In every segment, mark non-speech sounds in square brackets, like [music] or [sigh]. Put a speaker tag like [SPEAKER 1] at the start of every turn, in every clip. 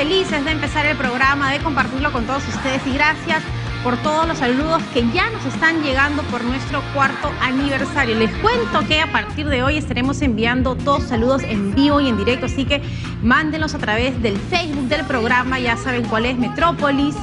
[SPEAKER 1] Felices de empezar el programa, de compartirlo con todos ustedes y gracias por todos los saludos que ya nos están llegando por nuestro cuarto aniversario. Les cuento que a partir de hoy estaremos enviando todos saludos en vivo y en directo, así que mándenlos a través del Facebook del programa, ya saben cuál es Metrópolis.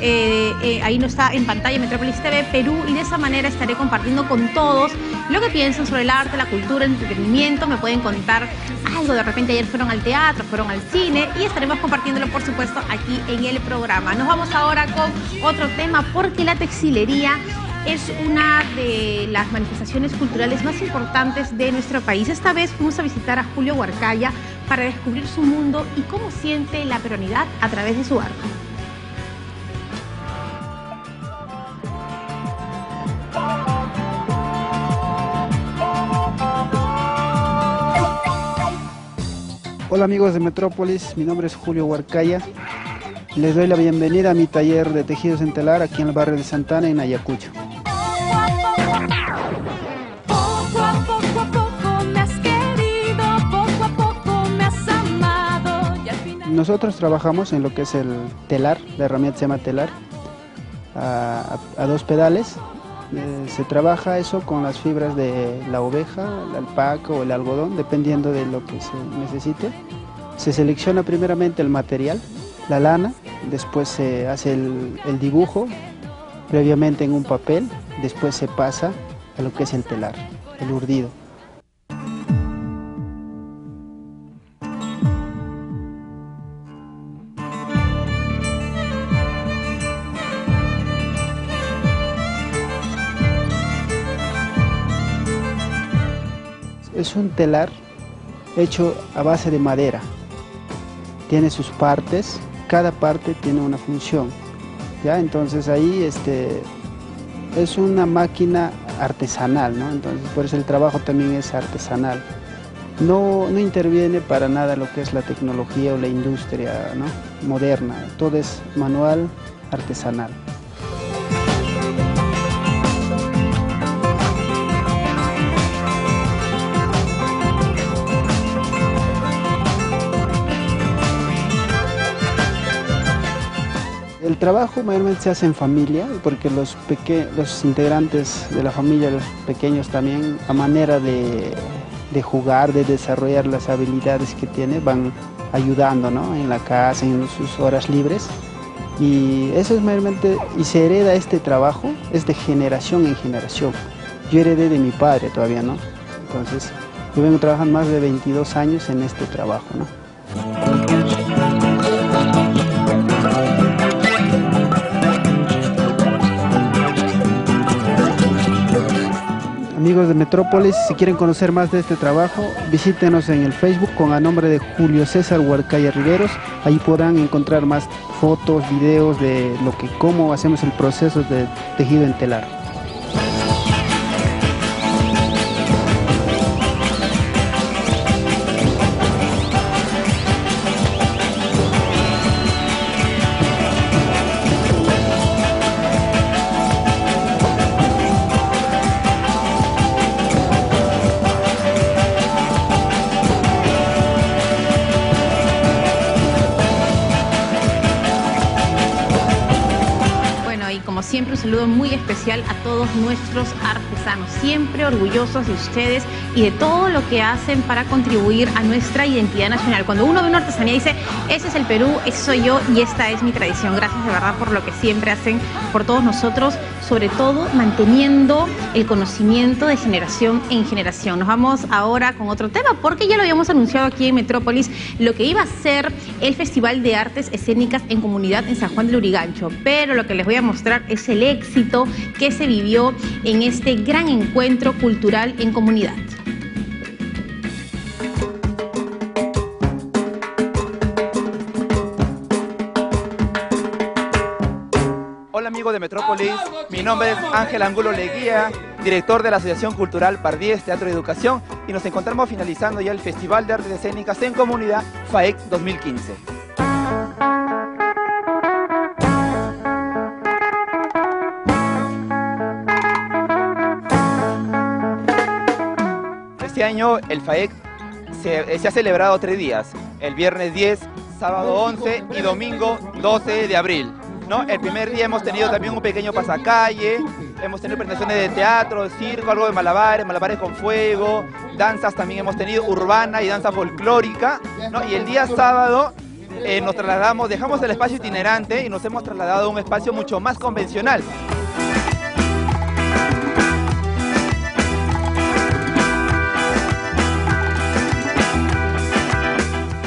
[SPEAKER 1] Eh, eh, ahí no está en pantalla Metrópolis TV Perú y de esa manera estaré compartiendo con todos lo que piensan sobre el arte, la cultura, el entretenimiento. Me pueden contar algo, de repente ayer fueron al teatro, fueron al cine y estaremos compartiéndolo por supuesto aquí en el programa. Nos vamos ahora con otro tema porque la textilería es una de las manifestaciones culturales más importantes de nuestro país. Esta vez fuimos a visitar a Julio Huarcaya para descubrir su mundo y cómo siente la peronidad a través de su arte.
[SPEAKER 2] Hola amigos de Metrópolis, mi nombre es Julio Huarcaya. Les doy la bienvenida a mi taller de tejidos en telar aquí en el barrio de Santana, en Ayacucho. Nosotros trabajamos en lo que es el telar, la herramienta se llama telar, a, a dos pedales eh, se trabaja eso con las fibras de la oveja, el alpaca o el algodón, dependiendo de lo que se necesite. Se selecciona primeramente el material, la lana, después se hace el, el dibujo previamente en un papel, después se pasa a lo que es el telar, el urdido. Es un telar hecho a base de madera. Tiene sus partes, cada parte tiene una función. ¿ya? Entonces ahí este, es una máquina artesanal, ¿no? Entonces por eso el trabajo también es artesanal. No, no interviene para nada lo que es la tecnología o la industria moderna, todo es manual, artesanal. Trabajo mayormente se hace en familia, porque los, los integrantes de la familia, los pequeños también, a manera de, jugar, de desarrollar las habilidades que tiene, van ayudando en la casa, en sus horas libres. Y eso es mayormente, y se hereda este trabajo, es de generación en generación. Yo heredé de mi padre todavía, ¿no? Entonces, yo vengo trabajando más de 22 años en este trabajo, ¿no? Amigos de Metrópolis, si quieren conocer más de este trabajo, visítenos en el Facebook con el nombre de Julio César Huarcaya Riveros. Ahí podrán encontrar más fotos, videos de lo que cómo hacemos el proceso de tejido en telar.
[SPEAKER 1] Muy especial a todos nuestros artesanos, siempre orgullosos de ustedes y de todo lo que hacen para contribuir a nuestra identidad nacional. Cuando uno ve una artesanía dice, ese es el Perú, ese soy yo y esta es mi tradición. Gracias de verdad por lo que siempre hacen por todos nosotros, sobre todo manteniendo el conocimiento de generación en generación. Nos vamos ahora con otro tema porque ya lo habíamos anunciado aquí en Metrópolis, lo que iba a ser el Festival de Artes Escénicas en Comunidad en San Juan del Urigancho. Pero lo que les voy a mostrar es el éxito que se vivió en este gran encuentro cultural en comunidad.
[SPEAKER 3] De Metrópolis, mi nombre es Ángel Angulo Leguía, director de la Asociación Cultural Pardíes Teatro y Educación y nos encontramos finalizando ya el Festival de Artes Escénicas en Comunidad FAEC 2015. Este año el FAEC se, ha celebrado tres días, el viernes 10, sábado 11 y domingo 12 de abril. ¿No? El primer día hemos tenido también un pequeño pasacalle, hemos tenido presentaciones de teatro, circo, algo de malabares, malabares con fuego, danzas también hemos tenido, urbana y danza folclórica. ¿no? Y el día sábado eh, nos trasladamos, dejamos el espacio itinerante y nos hemos trasladado a un espacio mucho más convencional.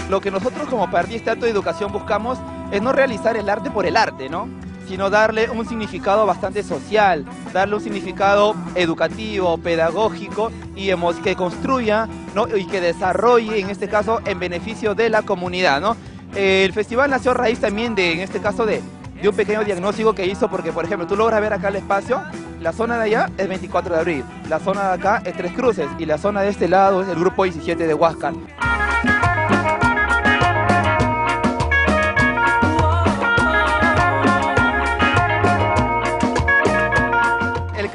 [SPEAKER 3] Lo que nosotros como Partido de Educación buscamos es no realizar el arte por el arte, ¿no? sino darle un significado bastante social, darle un significado educativo, pedagógico y que construya ¿no? y que desarrolle, en este caso, en beneficio de la comunidad. ¿no? el festival nació a raíz también de, en este caso, de, de un pequeño diagnóstico que hizo, porque, por ejemplo, tú logras ver acá el espacio, la zona de allá es 24 de abril, la zona de acá es Tres Cruces y la zona de este lado es el grupo 17 de Huáscar.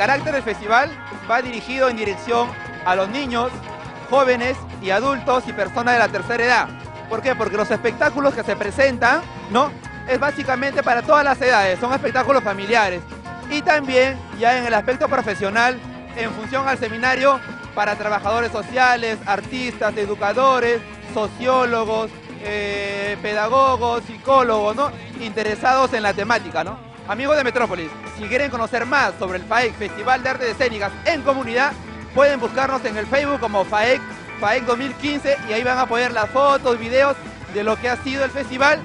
[SPEAKER 3] Carácter del festival va dirigido en dirección a los niños, jóvenes y adultos y personas de la tercera edad. ¿Por qué? Porque los espectáculos que se presentan, ¿no? Es básicamente para todas las edades, son espectáculos familiares. Y también ya en el aspecto profesional, en función al seminario, para trabajadores sociales, artistas, educadores, sociólogos, eh, pedagogos, psicólogos, ¿no? Interesados en la temática, ¿no? Amigos de Metrópolis, si quieren conocer más sobre el FAEC, Festival de Artes Escénicas en Comunidad, pueden buscarnos en el Facebook como FAEC, FAEC 2015 y ahí van a poder las fotos, videos de lo que ha sido el festival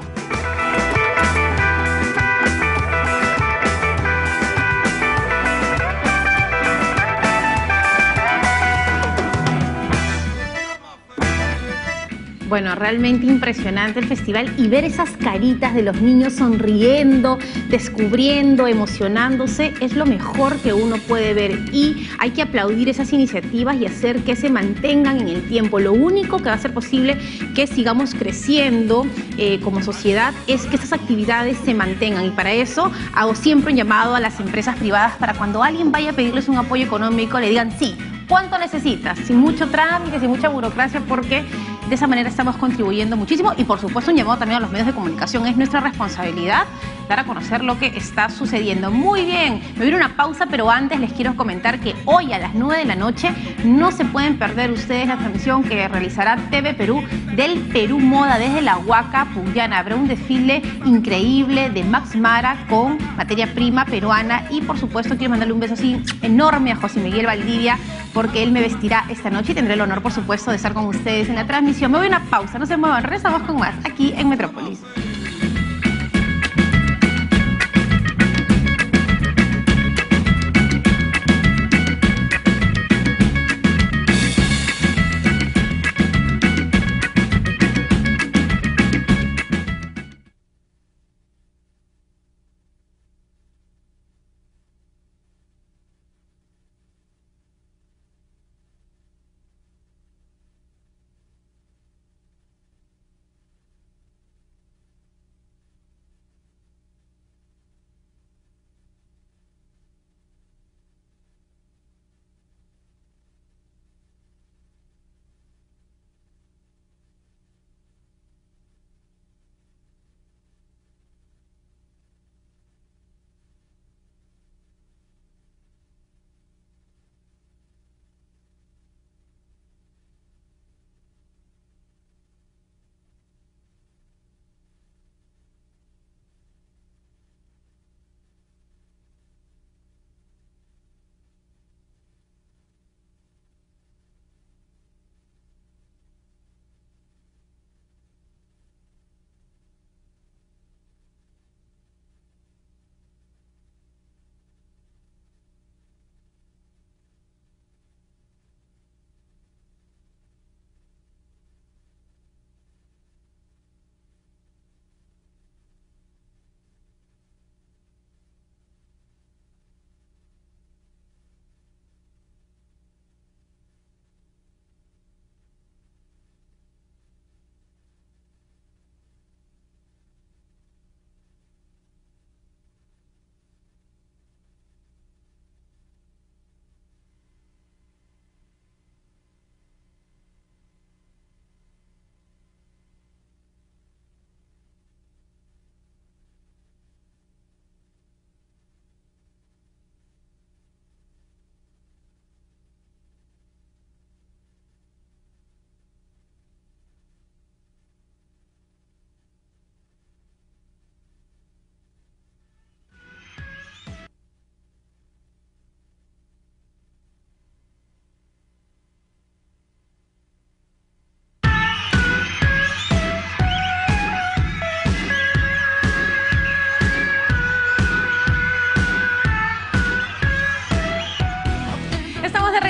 [SPEAKER 1] Bueno, realmente impresionante el festival y ver esas caritas de los niños sonriendo, descubriendo, emocionándose, es lo mejor que uno puede ver y hay que aplaudir esas iniciativas y hacer que se mantengan en el tiempo. Lo único que va a ser posible que sigamos creciendo eh, como sociedad es que esas actividades se mantengan y para eso hago siempre un llamado a las empresas privadas para cuando alguien vaya a pedirles un apoyo económico le digan sí, ¿cuánto necesitas? Sin mucho trámite, sin mucha burocracia porque de esa manera estamos contribuyendo muchísimo y por supuesto un llamado también a los medios de comunicación. Es nuestra responsabilidad dar a conocer lo que está sucediendo. Muy bien, me viene una pausa, pero antes les quiero comentar que hoy a las 9 de la noche no se pueden perder ustedes la transmisión que realizará TV Perú del Perú Moda desde la Huaca Puyana. Habrá un desfile increíble de Max Mara con materia prima peruana y por supuesto quiero mandarle un beso así enorme a José Miguel Valdivia porque él me vestirá esta noche y tendré el honor por supuesto de estar con ustedes en la transmisión me voy a una pausa, no se muevan, regresamos con más aquí en Metrópolis.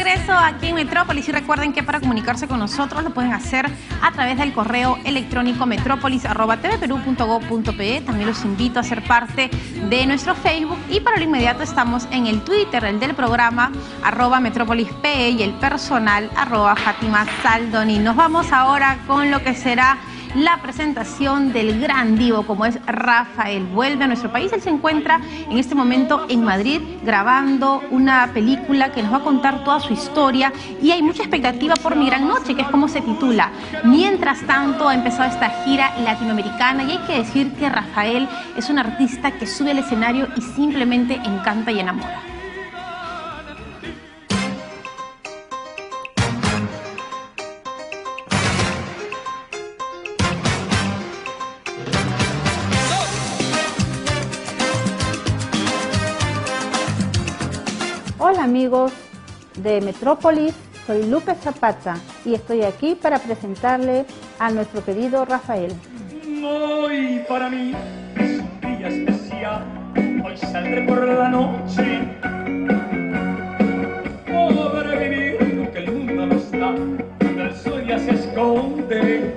[SPEAKER 1] Regreso aquí en Metrópolis y recuerden que para comunicarse con nosotros lo pueden hacer a través del correo electrónico metrópolis.tvperú.gov.pe. También los invito a ser parte de nuestro Facebook y para lo inmediato estamos en el Twitter, el del programa arroba metrópolispe y el personal arroba Fátima Saldoni. Nos vamos ahora con lo que será la presentación del gran divo como es Rafael. Vuelve a nuestro país, él se encuentra en este momento en Madrid grabando una película que nos va a contar toda su historia y hay mucha expectativa por Mi Gran Noche, que es como se titula. Mientras tanto ha empezado esta gira latinoamericana y hay que decir que Rafael es un artista que sube al escenario y simplemente encanta y enamora.
[SPEAKER 4] Amigos de Metrópolis, soy Lupe Zapata y estoy aquí para presentarle a nuestro querido Rafael.
[SPEAKER 5] Hoy para mí es un día especial, hoy saldré por la noche. Podré vivir que el mundo no está, el sol ya se esconde.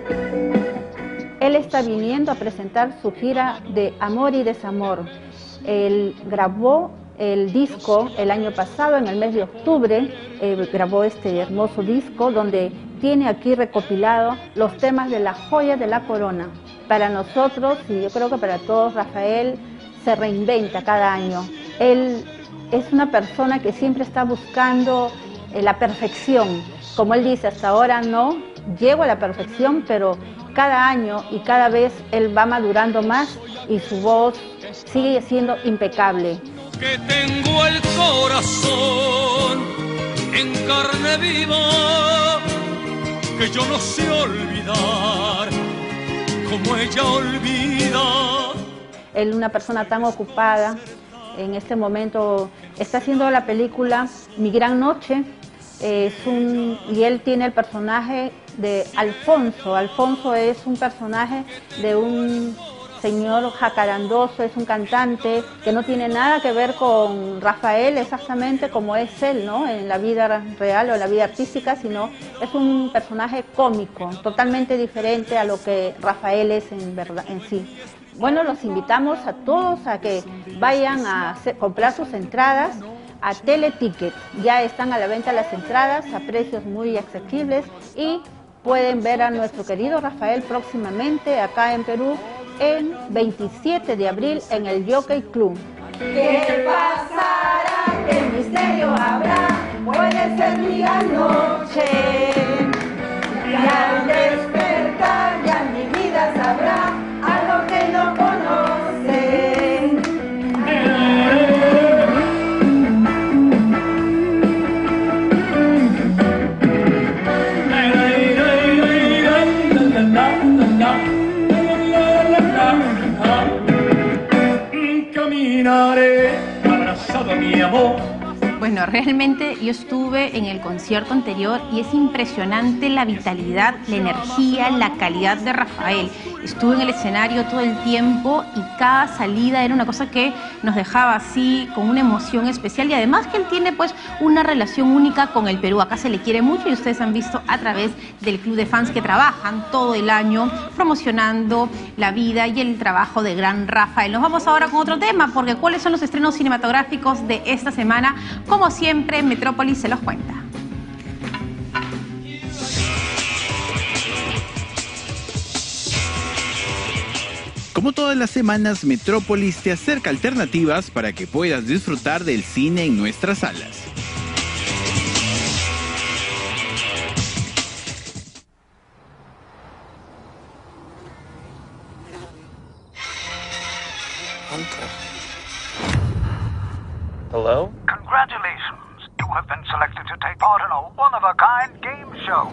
[SPEAKER 4] Él está viniendo a presentar su gira de amor y desamor. Él grabó el disco el año pasado, en el mes de octubre, eh, grabó este hermoso disco donde tiene aquí recopilado los temas de la joya de la corona. Para nosotros, y yo creo que para todos, Rafael se reinventa cada año. Él es una persona que siempre está buscando eh, la perfección. Como él dice, hasta ahora no llego a la perfección, pero cada año y cada vez él va madurando más y su voz sigue siendo impecable
[SPEAKER 5] que tengo el corazón en carne viva, que yo no sé olvidar como ella olvida.
[SPEAKER 4] Él, una persona tan ocupada, en este momento está haciendo la película Mi Gran Noche, es un, y él tiene el personaje de Alfonso. Alfonso es un personaje de un señor jacarandoso, es un cantante que no tiene nada que ver con Rafael exactamente como es él, ¿no? En la vida real o en la vida artística, sino es un personaje cómico, totalmente diferente a lo que Rafael es en verdad en sí. Bueno, los invitamos a todos a que vayan a comprar sus entradas a Teleticket. Ya están a la venta las entradas a precios muy accesibles y pueden ver a nuestro querido Rafael próximamente acá en Perú el 27 de abril en el Jockey Club.
[SPEAKER 6] ¿Qué pasará? ¿Qué misterio habrá? Puede ser mi noche. Y
[SPEAKER 1] realmente yo estuve en el concierto anterior y es impresionante la vitalidad, la energía, la calidad de Rafael. Estuve en el escenario todo el tiempo y cada salida era una cosa que nos dejaba así con una emoción especial y además que él tiene pues una relación única con el Perú. Acá se le quiere mucho y ustedes han visto a través del club de fans que trabajan todo el año promocionando la vida y el trabajo de gran Rafael. Nos vamos ahora con otro tema porque cuáles son los estrenos cinematográficos de esta semana como siempre, Metrópolis se los cuenta.
[SPEAKER 7] Como todas las semanas, Metrópolis te acerca alternativas para que puedas disfrutar del cine en nuestras salas.
[SPEAKER 8] Part in a one-of-a-kind game show.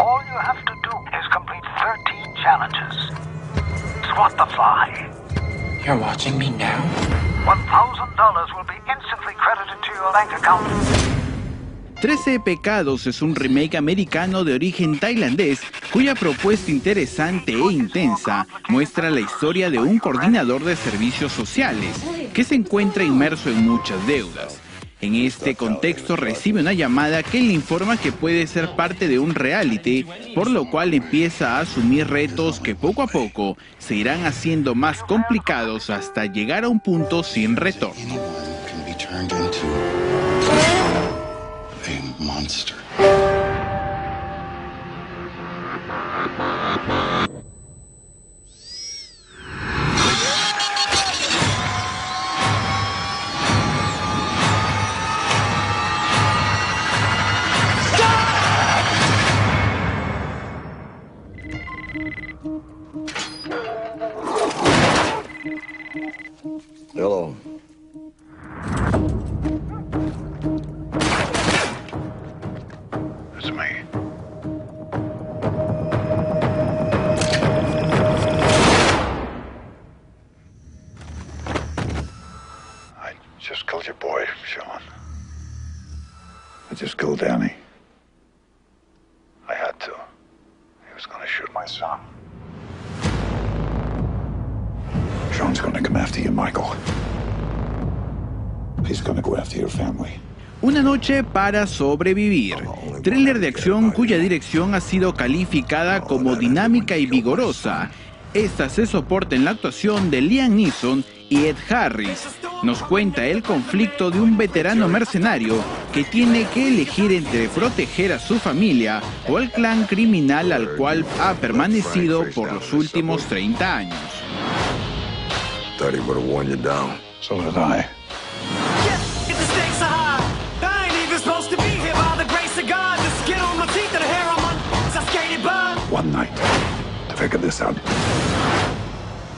[SPEAKER 8] All you have to do is complete 13 challenges. Swat the fly.
[SPEAKER 9] You're watching me now?
[SPEAKER 8] $1,000 will be instantly credited to your bank account.
[SPEAKER 7] 13 Pecados es un remake americano de origen tailandés cuya propuesta interesante e intensa muestra la historia de un coordinador de servicios sociales que se encuentra inmerso en muchas deudas. En este contexto recibe una llamada que le informa que puede ser parte de un reality, por lo cual empieza a asumir retos que poco a poco se irán haciendo más complicados hasta llegar a un punto sin retorno. Noche para sobrevivir. Thriller de acción cuya dirección ha sido calificada como dinámica y vigorosa. Esta se soporta en la actuación de Liam Neeson y Ed Harris. Nos cuenta el conflicto de un veterano mercenario que tiene que elegir entre proteger a su familia o al clan criminal al cual ha permanecido por los últimos 30 años.
[SPEAKER 5] To
[SPEAKER 8] figure this out.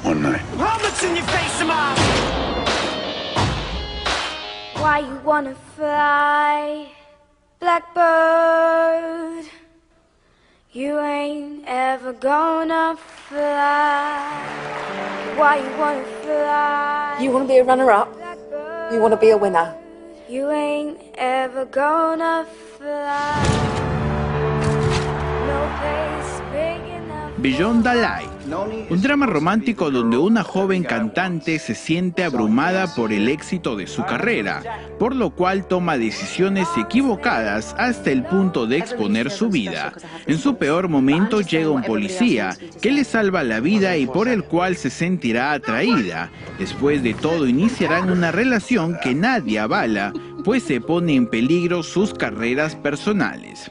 [SPEAKER 8] One night.
[SPEAKER 5] How much in your face am
[SPEAKER 10] Why you wanna fly, blackbird? You ain't ever gonna fly. Why you wanna fly?
[SPEAKER 11] You want to be a runner up? You want to be a winner?
[SPEAKER 10] You ain't ever gonna fly.
[SPEAKER 7] Beyond the Light, un drama romántico donde una joven cantante se siente abrumada por el éxito de su carrera, por lo cual toma decisiones equivocadas hasta el punto de exponer su vida. En su peor momento llega un policía que le salva la vida y por el cual se sentirá atraída. Después de todo iniciarán una relación que nadie avala, pues se pone en peligro sus carreras personales.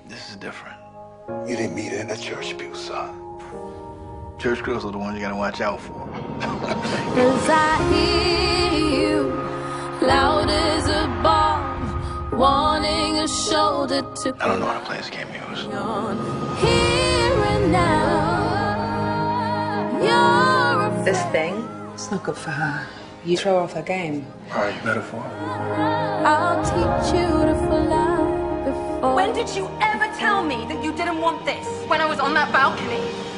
[SPEAKER 8] Church girls are the ones you gotta watch out for.
[SPEAKER 6] Cause I hear you loud as a bomb, wanting a shoulder to
[SPEAKER 8] I don't know how to play this game, Hughes.
[SPEAKER 6] Here and now, you're
[SPEAKER 11] This thing, it's not good for her. You throw her off her game.
[SPEAKER 8] All right, you better for
[SPEAKER 6] I'll teach you to fly before.
[SPEAKER 12] When did you ever tell me that you didn't want this? When I was on that balcony?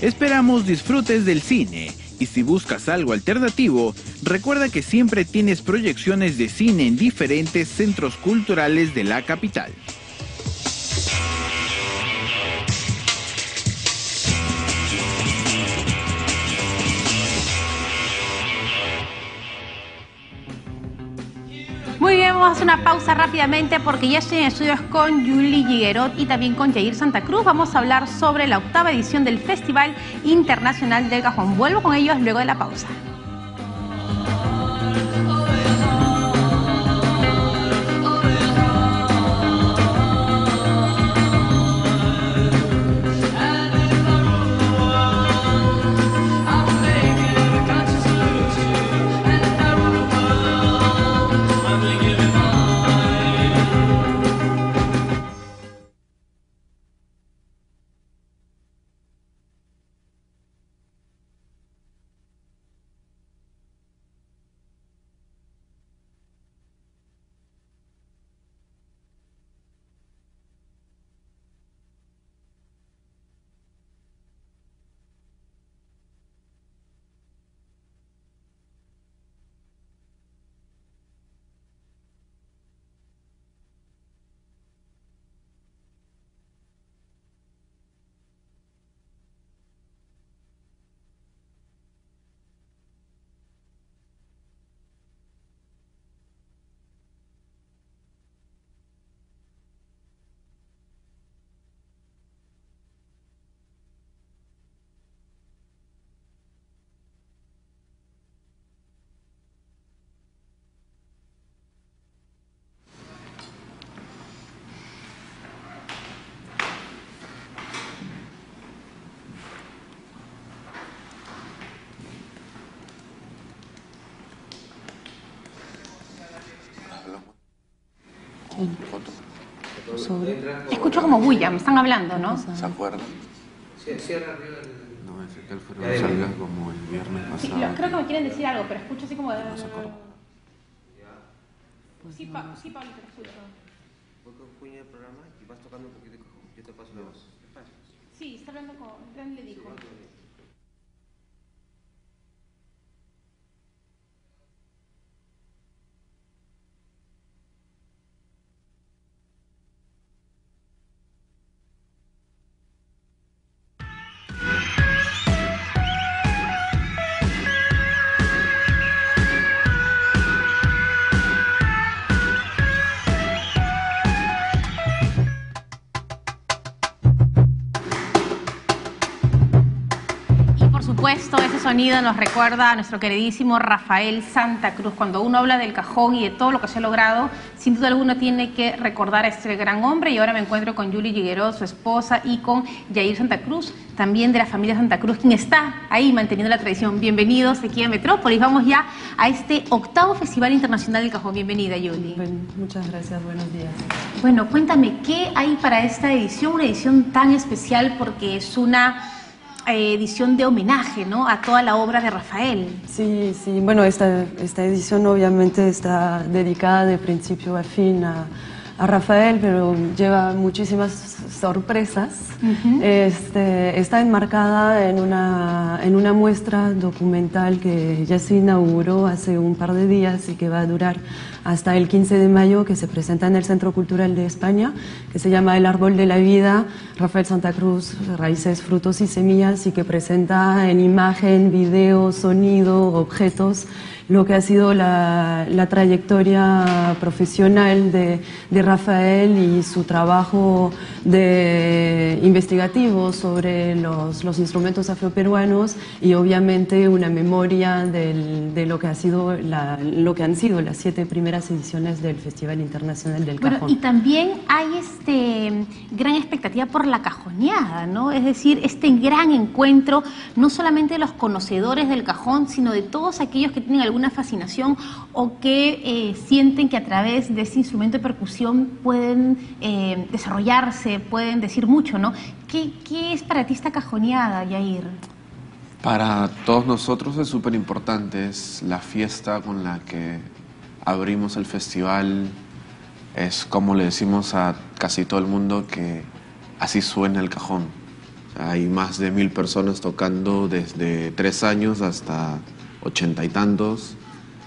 [SPEAKER 7] Esperamos disfrutes del cine y si buscas algo alternativo, recuerda que siempre tienes proyecciones de cine en diferentes centros culturales de la capital.
[SPEAKER 1] Vamos una pausa rápidamente porque ya estoy en estudios con Julie Giguerot y también con Jair Santa Cruz. Vamos a hablar sobre la octava edición del Festival Internacional del Cajón. Vuelvo con ellos luego de la pausa.
[SPEAKER 13] Sobre.
[SPEAKER 1] Escucho como bulla, me están hablando, ¿no?
[SPEAKER 14] ¿Se acuerdan? No, ese que el fueron salga como el viernes
[SPEAKER 1] Sí,
[SPEAKER 14] pasado.
[SPEAKER 1] lo- creo que me quieren decir algo, pero escucho así como de... Sí, pa, sí, Pablo, te escucho.
[SPEAKER 15] Voy con cuña del programa y vas tocando un poquito de cajón. Yo te paso la voz.
[SPEAKER 1] Sí, está hablando con... ¿Quién le dijo? Sonido nos recuerda a nuestro queridísimo Rafael Santa Cruz. Cuando uno habla del cajón y de todo lo que se ha logrado, sin duda alguna tiene que recordar a este gran hombre. Y ahora me encuentro con Julie Higueroa, su esposa, y con Yair Santa Cruz, también de la familia Santa Cruz, quien está ahí manteniendo la tradición. Bienvenidos aquí a Metrópolis. Vamos ya a este octavo Festival Internacional del Cajón. Bienvenida, Julie.
[SPEAKER 13] Muchas gracias, buenos días.
[SPEAKER 1] Bueno, cuéntame, ¿qué hay para esta edición? Una edición tan especial porque es una edición de homenaje ¿no? a toda la obra de Rafael.
[SPEAKER 13] Sí, sí, bueno, esta, esta edición obviamente está dedicada de principio a fin a, a Rafael, pero lleva muchísimas sorpresas. Este, está enmarcada en una, en una muestra documental que ya se inauguró hace un par de días y que va a durar hasta el 15 de mayo, que se presenta en el Centro Cultural de España, que se llama El Árbol de la Vida, Rafael Santa Cruz, Raíces, Frutos y Semillas, y que presenta en imagen, video, sonido, objetos, lo que ha sido la, la trayectoria profesional de, de Rafael y su trabajo de investigativo sobre los, los instrumentos afroperuanos y obviamente una memoria del- de lo que, ha sido la- lo que han sido las siete primeras ediciones del Festival Internacional del
[SPEAKER 1] Bueno,
[SPEAKER 13] Cajón.
[SPEAKER 1] y también hay este gran expectativa por la cajoneada, ¿no? Es decir, este gran encuentro, no solamente de los conocedores del cajón, sino de todos aquellos que tienen alguna fascinación o que eh, sienten que a través de este instrumento de percusión pueden eh, desarrollarse, pueden decir mucho, ¿no? ¿Qué, qué es para ti esta cajoneada, Yair?
[SPEAKER 14] Para todos nosotros es súper importante, es la fiesta con la que abrimos el festival, es como le decimos a casi todo el mundo que así suena el cajón. Hay más de mil personas tocando desde tres años hasta ochenta y tantos,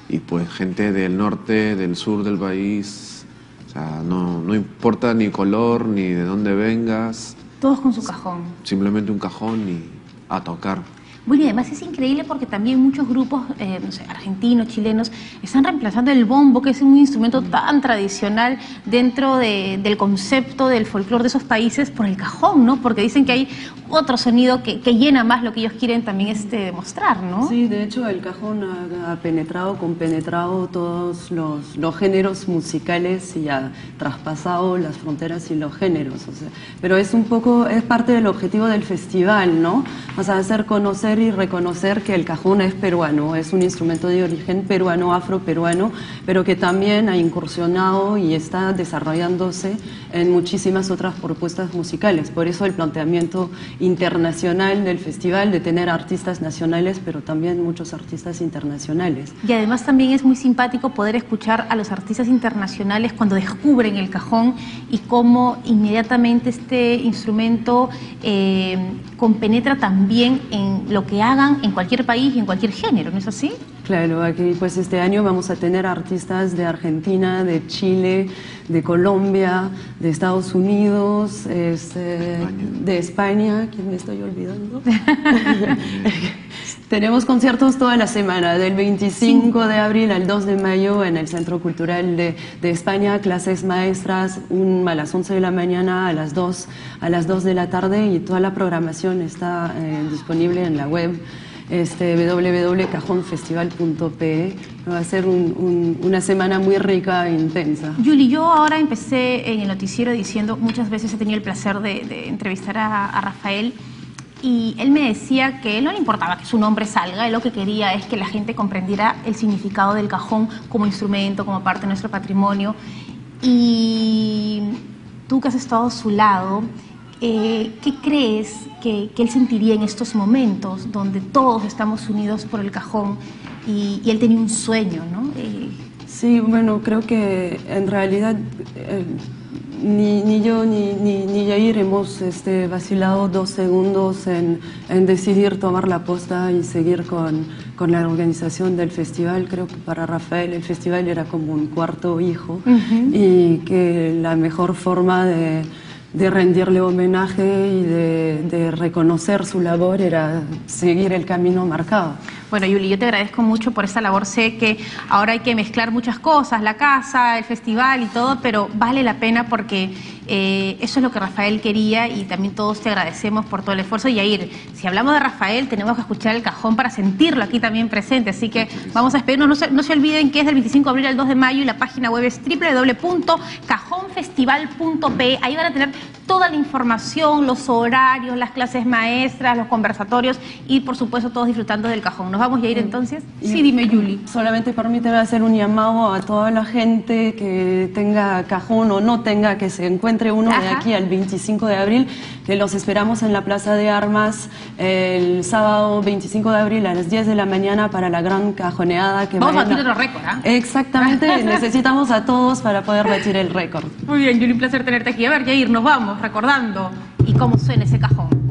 [SPEAKER 14] y pues gente del norte, del sur del país, o sea, no, no importa ni color ni de dónde vengas,
[SPEAKER 1] Todos con su cajón.
[SPEAKER 14] simplemente un cajón y a tocar.
[SPEAKER 1] Bueno, y además es increíble porque también muchos grupos, eh, no sé, argentinos, chilenos, están reemplazando el bombo, que es un instrumento tan tradicional dentro de- del concepto del folclore de esos países, por el cajón, ¿no? Porque dicen que hay otro sonido que, que llena más lo que ellos quieren también este, demostrar, ¿no?
[SPEAKER 13] Sí, de hecho el cajón ha, ha penetrado, compenetrado todos los, los géneros musicales y ha traspasado las fronteras y los géneros. o sea, pero es un poco, es parte del objetivo del festival, ¿no? O sea, hacer conocer y reconocer que el cajón es peruano, es un instrumento de origen peruano, afroperuano, pero que también ha incursionado y está desarrollándose en muchísimas otras propuestas musicales. Por eso el planteamiento internacional del festival de tener artistas nacionales, pero también muchos artistas internacionales.
[SPEAKER 1] Y además también es muy simpático poder escuchar a los artistas internacionales cuando descubren el cajón y cómo inmediatamente este instrumento eh, compenetra también en lo que hagan en cualquier país y en cualquier género, ¿no es así?
[SPEAKER 13] Claro, aquí pues este año vamos a tener artistas de Argentina, de Chile, de Colombia, de Estados Unidos, este, de España, ¿quién me estoy olvidando? [laughs] Tenemos conciertos toda la semana, del 25 de abril al 2 de mayo en el Centro Cultural de, de España, clases maestras un- a las 11 de la mañana, a las 2, a las 2 de la tarde y toda la programación está eh, disponible en la web este, www.cajonfestival.pe. Va a ser un- un- una semana muy rica e intensa.
[SPEAKER 1] Julie, yo ahora empecé en el noticiero diciendo, muchas veces he tenido el placer de, de entrevistar a, a Rafael y él me decía que no le importaba que su nombre salga, él lo que quería es que la gente comprendiera el significado del cajón como instrumento, como parte de nuestro patrimonio. Y tú que has estado a su lado, eh, ¿qué crees que, que él sentiría en estos momentos donde todos estamos unidos por el cajón y, él tenía un sueño, ¿no?
[SPEAKER 13] Sí, bueno, creo que en realidad eh, ni, ni yo ni, ni, ni Yair hemos este, vacilado dos segundos en, en decidir tomar la posta y seguir con, con la organización del festival. Creo que para Rafael el festival era como un cuarto hijo y que la mejor forma de, de rendirle homenaje y de, reconocer su labor era seguir el camino marcado.
[SPEAKER 1] Bueno, Yuli, yo te agradezco mucho por esta labor. Sé que ahora hay que mezclar muchas cosas, la casa, el festival y todo, pero vale la pena porque eh, eso es lo que Rafael quería y también todos te agradecemos por todo el esfuerzo. Y Yair, si hablamos de Rafael, tenemos que escuchar el cajón para sentirlo aquí también presente. Así que vamos a despedirnos. No se, no se olviden que es del 25 de abril al 2 de mayo y la página web es www.cajonfestival.pe. Ahí van a tener toda la información, los horarios, las clases maestras, los conversatorios y, por supuesto, todos disfrutando del cajón. ¿Nos vamos a ir entonces? Sí, dime, Yuli.
[SPEAKER 13] Solamente permíteme hacer un llamado a toda la gente que tenga cajón o no tenga, que se encuentre uno de aquí al 25 de abril, que los esperamos en la Plaza de Armas el sábado 25 de abril a las 10 de la mañana para la gran cajoneada que
[SPEAKER 1] Vamos a
[SPEAKER 13] vayan
[SPEAKER 1] batir otro récord, ¿ah?
[SPEAKER 13] Exactamente, [laughs] necesitamos a todos para poder batir el récord.
[SPEAKER 1] Muy bien, Yuli, un placer tenerte aquí. A ver, Yair, nos vamos recordando y cómo suena ese cajón.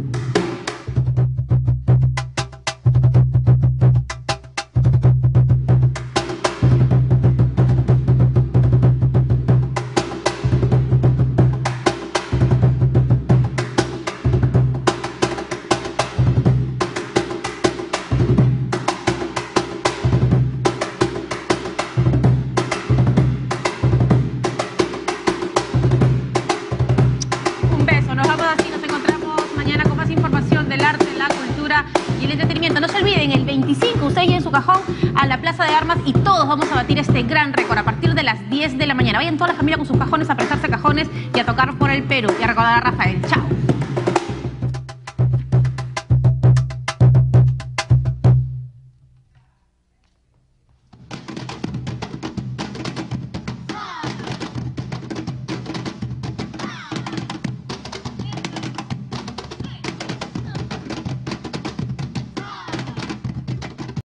[SPEAKER 1] Toda la familia con sus cajones